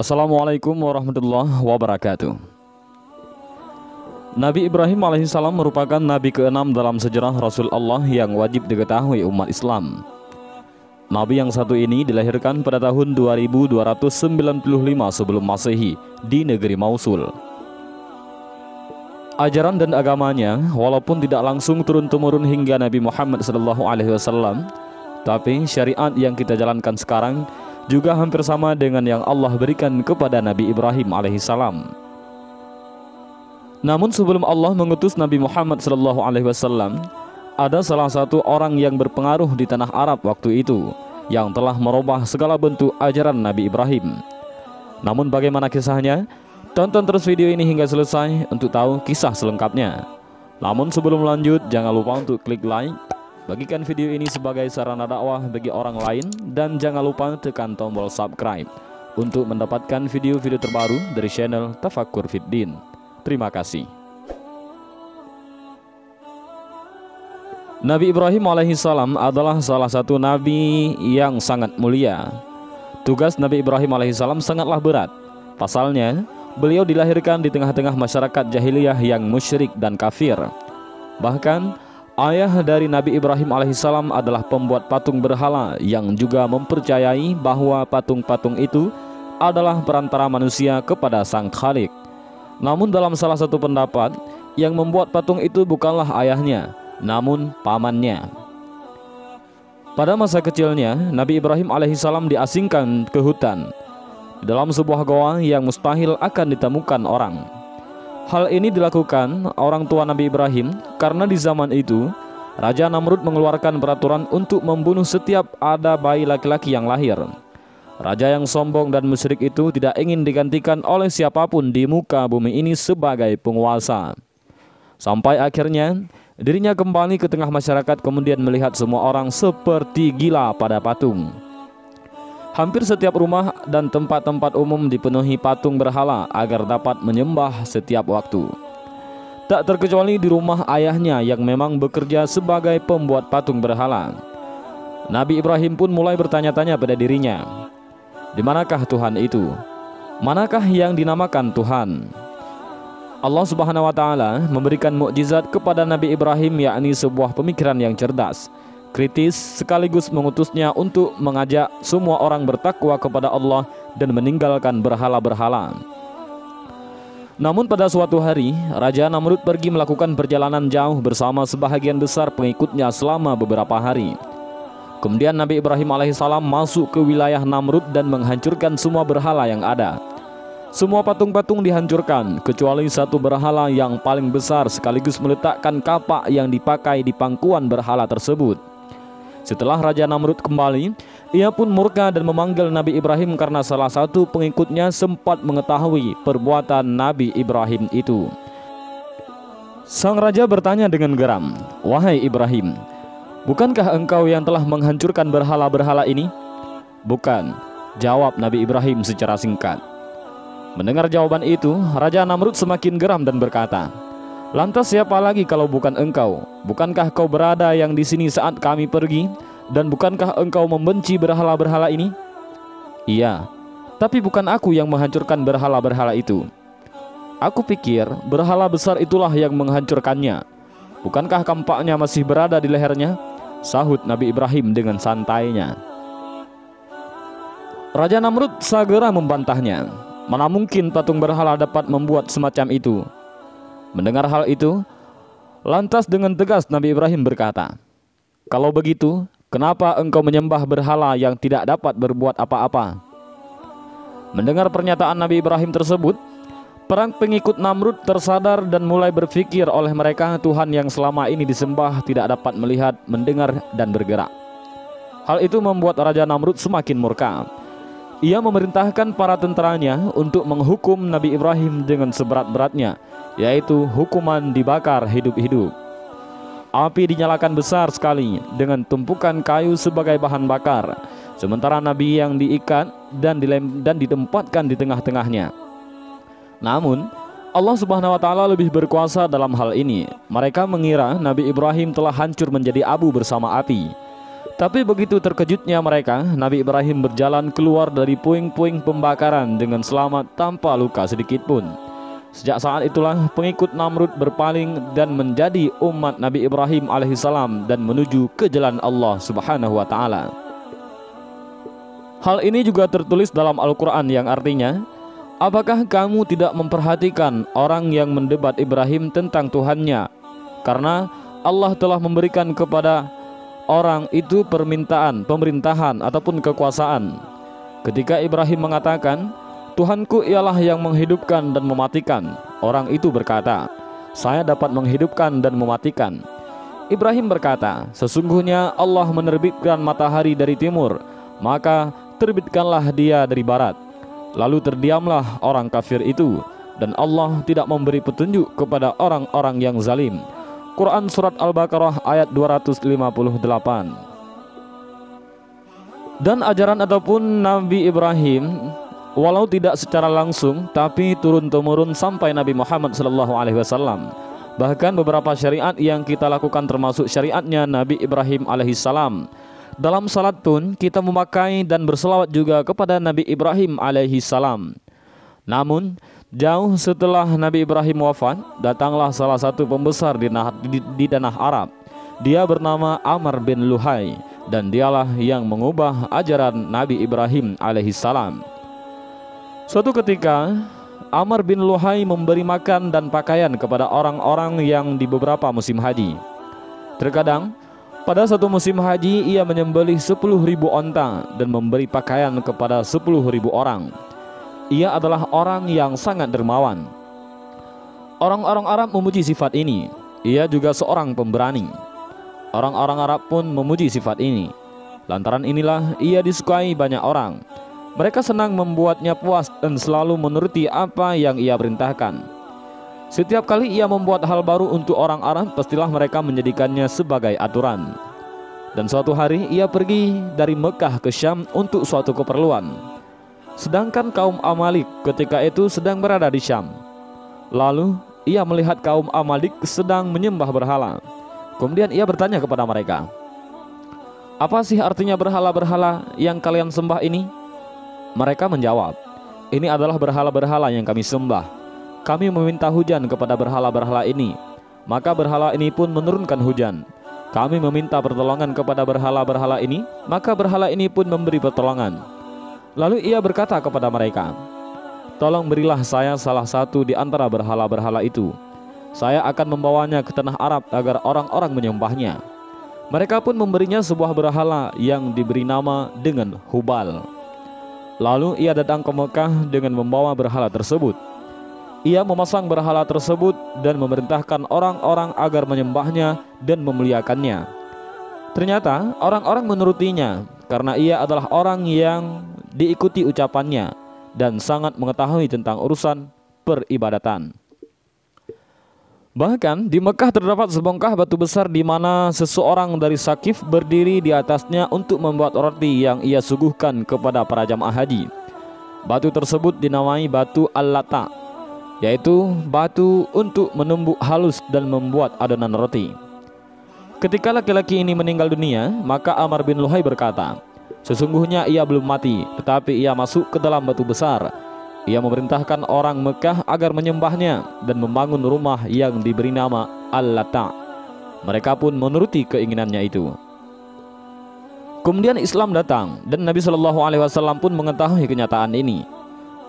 Assalamualaikum warahmatullahi wabarakatuh. Nabi Ibrahim alaihissalam merupakan nabi keenam dalam sejarah Rasul Allah yang wajib diketahui umat Islam. Nabi yang satu ini dilahirkan pada tahun 2295 sebelum masehi di negeri Mausul. Ajaran dan agamanya walaupun tidak langsung turun-temurun hingga Nabi Muhammad SAW Tapi syariat yang kita jalankan sekarang juga hampir sama dengan yang Allah berikan kepada Nabi Ibrahim alaihissalam. Namun sebelum Allah mengutus Nabi Muhammad sallallahu alaihi wasallam, ada salah satu orang yang berpengaruh di tanah Arab waktu itu yang telah merubah segala bentuk ajaran Nabi Ibrahim. Namun bagaimana kisahnya? Tonton terus video ini hingga selesai untuk tahu kisah selengkapnya. Namun sebelum lanjut, jangan lupa untuk klik like, Bagikan video ini sebagai sarana dakwah bagi orang lain dan jangan lupa tekan tombol subscribe untuk mendapatkan video-video terbaru dari channel Tafakur Fiddin. Terima kasih. Nabi Ibrahim alaihissalam adalah salah satu nabi yang sangat mulia. Tugas Nabi Ibrahim alaihissalam sangatlah berat. Pasalnya, beliau dilahirkan di tengah-tengah masyarakat jahiliyah yang musyrik dan kafir. Bahkan, Ayah dari Nabi Ibrahim alaihissalam adalah pembuat patung berhala yang juga mempercayai bahwa patung-patung itu adalah perantara manusia kepada sang khalik. Namun dalam salah satu pendapat, yang membuat patung itu bukanlah ayahnya, namun pamannya. Pada masa kecilnya, Nabi Ibrahim alaihissalam diasingkan ke hutan dalam sebuah goa yang mustahil akan ditemukan orang. Hal ini dilakukan orang tua Nabi Ibrahim karena di zaman itu Raja Namrud mengeluarkan peraturan untuk membunuh setiap ada bayi laki-laki yang lahir. Raja yang sombong dan musyrik itu tidak ingin digantikan oleh siapa pun di muka bumi ini sebagai penguasa. Sampai akhirnya dirinya kembali ke tengah masyarakat kemudian melihat semua orang seperti gila pada patung. Hampir setiap rumah dan tempat-tempat umum dipenuhi patung berhala agar dapat menyembah setiap waktu. Tak terkecuali di rumah ayahnya yang memang bekerja sebagai pembuat patung berhala. Nabi Ibrahim pun mulai bertanya-tanya pada dirinya, "Di manakah Tuhan itu? Manakah yang dinamakan Tuhan?" Allah Subhanahu wa taala memberikan mukjizat kepada Nabi Ibrahim yakni sebuah pemikiran yang cerdas kritis sekaligus mengutusnya untuk mengajak semua orang bertakwa kepada Allah dan meninggalkan berhala-berhala. Namun pada suatu hari, Raja Namrud pergi melakukan perjalanan jauh bersama sebahagian besar pengikutnya selama beberapa hari. Kemudian Nabi Ibrahim alaihissalam masuk ke wilayah Namrud dan menghancurkan semua berhala yang ada. Semua patung-patung dihancurkan, kecuali satu berhala yang paling besar sekaligus meletakkan kapak yang dipakai di pangkuan berhala tersebut. Setelah Raja Namrud kembali, ia pun murka dan memanggil Nabi Ibrahim karena salah satu pengikutnya sempat mengetahui perbuatan Nabi Ibrahim itu. Sang raja bertanya dengan geram, "Wahai Ibrahim, bukankah engkau yang telah menghancurkan berhala-berhala ini?" "Bukan," jawab Nabi Ibrahim secara singkat. Mendengar jawaban itu, Raja Namrud semakin geram dan berkata, Lantas siapa lagi kalau bukan engkau? Bukankah kau berada yang di sini saat kami pergi? Dan bukankah engkau membenci berhala-berhala ini? Iya, tapi bukan aku yang menghancurkan berhala-berhala itu. Aku pikir berhala besar itulah yang menghancurkannya. Bukankah kampaknya masih berada di lehernya? Sahut Nabi Ibrahim dengan santainya. Raja Namrud segera membantahnya. Mana mungkin patung berhala dapat membuat semacam itu? Mendengar hal itu, lantas dengan tegas Nabi Ibrahim berkata, "Kalau begitu, kenapa engkau menyembah berhala yang tidak dapat berbuat apa-apa?" Mendengar pernyataan Nabi Ibrahim tersebut, perang pengikut Namrud tersadar dan mulai berpikir oleh mereka Tuhan yang selama ini disembah tidak dapat melihat, mendengar, dan bergerak. Hal itu membuat Raja Namrud semakin murka. Ia memerintahkan para tentaranya untuk menghukum Nabi Ibrahim dengan seberat-beratnya yaitu hukuman dibakar hidup-hidup. Api dinyalakan besar sekali dengan tumpukan kayu sebagai bahan bakar, sementara Nabi yang diikat dan dilem dan ditempatkan di tengah-tengahnya. Namun, Allah Subhanahu wa taala lebih berkuasa dalam hal ini. Mereka mengira Nabi Ibrahim telah hancur menjadi abu bersama api. Tapi begitu terkejutnya mereka, Nabi Ibrahim berjalan keluar dari puing-puing pembakaran dengan selamat tanpa luka sedikit pun. Sejak saat itulah pengikut Namrud berpaling dan menjadi umat Nabi Ibrahim alaihissalam dan menuju ke jalan Allah Subhanahu wa taala. Hal ini juga tertulis dalam Al-Qur'an yang artinya, apakah kamu tidak memperhatikan orang yang mendebat Ibrahim tentang Tuhannya? Karena Allah telah memberikan kepada orang itu permintaan, pemerintahan ataupun kekuasaan. Ketika Ibrahim mengatakan, Tuhanku ialah yang menghidupkan dan mematikan. Orang itu berkata, saya dapat menghidupkan dan mematikan. Ibrahim berkata, sesungguhnya Allah menerbitkan matahari dari timur, maka terbitkanlah dia dari barat. Lalu terdiamlah orang kafir itu, dan Allah tidak memberi petunjuk kepada orang-orang yang zalim. Quran Surat Al-Baqarah ayat 258 Dan ajaran ataupun Nabi Ibrahim walau tidak secara langsung tapi turun-temurun sampai Nabi Muhammad wasallam. Bahkan beberapa syariat yang kita lakukan termasuk syariatnya Nabi Ibrahim alaihissalam. Dalam salat pun kita memakai dan berselawat juga kepada Nabi Ibrahim alaihissalam. Namun jauh setelah Nabi Ibrahim wafat, datanglah salah satu pembesar di, di, di tanah Arab. Dia bernama Amr bin Luhai dan dialah yang mengubah ajaran Nabi Ibrahim alaihissalam. Suatu ketika Amr bin Luhai memberi makan dan pakaian kepada orang-orang yang di beberapa musim haji. Terkadang pada satu musim haji ia menyembelih 10.000 onta dan memberi pakaian kepada 10.000 orang. Ia adalah orang yang sangat dermawan. Orang-orang Arab memuji sifat ini. Ia juga seorang pemberani. Orang-orang Arab pun memuji sifat ini. Lantaran inilah ia disukai banyak orang. Mereka senang membuatnya puas dan selalu menuruti apa yang ia perintahkan. Setiap kali ia membuat hal baru untuk orang Arab, pastilah mereka menjadikannya sebagai aturan. Dan suatu hari ia pergi dari Mekah ke Syam untuk suatu keperluan. Sedangkan kaum Amalik ketika itu sedang berada di Syam. Lalu ia melihat kaum Amalik sedang menyembah berhala. Kemudian ia bertanya kepada mereka, "Apa sih artinya berhala-berhala yang kalian sembah ini?" Mereka menjawab, "Ini adalah berhala-berhala yang kami sembah. Kami meminta hujan kepada berhala-berhala ini, maka berhala ini pun menurunkan hujan. Kami meminta pertolongan kepada berhala-berhala ini, maka berhala ini pun memberi pertolongan." Lalu ia berkata kepada mereka, "Tolong berilah saya salah satu di antara berhala-berhala itu. Saya akan membawanya ke tanah Arab agar orang-orang menyembahnya." Mereka pun memberinya sebuah berhala yang diberi nama dengan Hubal. Lalu ia datang ke Mekah dengan membawa berhala tersebut. Ia memasang berhala tersebut dan memerintahkan orang-orang agar menyembahnya dan memuliakannya. Ternyata orang-orang menurutinya karena ia adalah orang yang diikuti ucapannya dan sangat mengetahui tentang urusan peribadatan. Bahkan di Mekah terdapat sebongkah batu besar di mana seseorang dari Sakif berdiri di atasnya untuk membuat roti yang ia suguhkan kepada para jamaah haji. Batu tersebut dinamai batu Al-Lata, yaitu batu untuk menumbuk halus dan membuat adonan roti. Ketika laki-laki ini meninggal dunia, maka Amr bin Luhai berkata, Sesungguhnya ia belum mati, tetapi ia masuk ke dalam batu besar ia memerintahkan orang Mekah agar menyembahnya dan membangun rumah yang diberi nama Al-Lata. Mereka pun menuruti keinginannya itu. Kemudian Islam datang dan Nabi Shallallahu Alaihi Wasallam pun mengetahui kenyataan ini.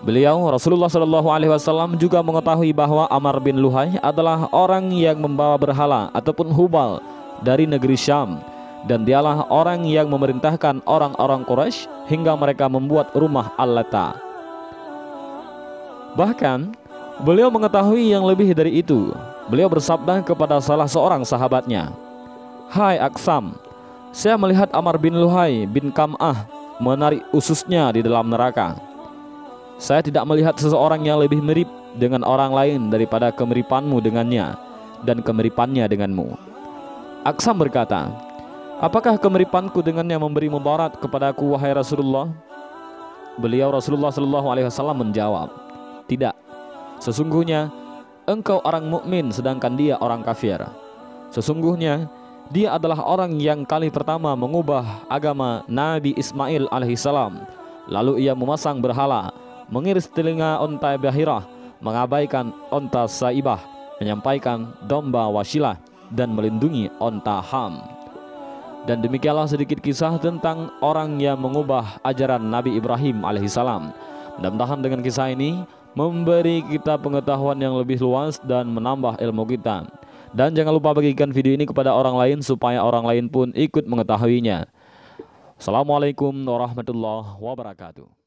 Beliau Rasulullah Shallallahu Alaihi Wasallam juga mengetahui bahwa Amr bin Luhai adalah orang yang membawa berhala ataupun hubal dari negeri Syam dan dialah orang yang memerintahkan orang-orang Quraisy hingga mereka membuat rumah Al-Lata. Bahkan beliau mengetahui yang lebih dari itu. Beliau bersabda kepada salah seorang sahabatnya, "Hai Aksam, saya melihat Amar bin Luhai bin Kam'ah menarik ususnya di dalam neraka. Saya tidak melihat seseorang yang lebih mirip dengan orang lain daripada kemiripanmu dengannya dan kemiripannya denganmu." Aksam berkata, Apakah kemiripanku dengannya memberi mubarat kepadaku wahai Rasulullah? Beliau Rasulullah Shallallahu Alaihi Wasallam menjawab, tidak. Sesungguhnya engkau orang mukmin sedangkan dia orang kafir. Sesungguhnya Dia adalah orang yang kali pertama mengubah agama Nabi Ismail alaihissalam. Lalu ia memasang berhala, mengiris telinga onta Bahirah, mengabaikan onta Saibah, menyampaikan domba Wasilah, dan melindungi onta Ham. Dan demikianlah sedikit kisah tentang orang yang mengubah ajaran Nabi Ibrahim alaihissalam. Mudah-mudahan dengan kisah ini memberi kita pengetahuan yang lebih luas dan menambah ilmu kita. Dan jangan lupa bagikan video ini kepada orang lain supaya orang lain pun ikut mengetahuinya. Assalamualaikum warahmatullahi wabarakatuh.